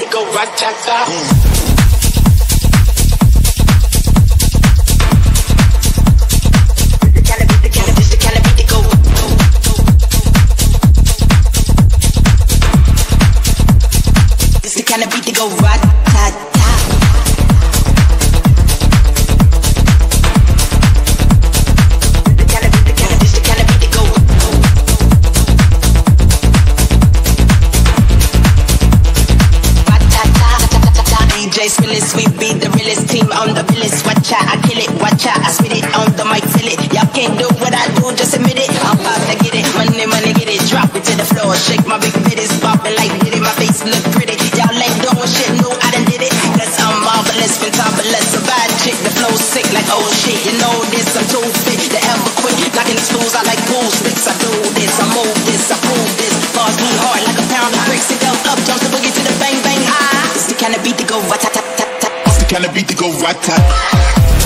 to go of beat, the kind of, beat to go, go, DJ Skrillex, we be the realest team on the realest. Watch out, I kill it, watch out, I spit it on the mic, feel it. Y'all can't do what I do, just admit it. I'm about to get it, money, money, get it, drop it to the floor, shake my big bitties, bopping like did it, my face look pretty. Y'all ain't doing shit new, I done did it. Cause I'm marvelous, fantabulous, a bad chick, the flow sick like oh shit. You know this, I'm too fit to ever quit. Knocking these fools out like pool sticks. I do this, I move this, I Can't beat the go right top.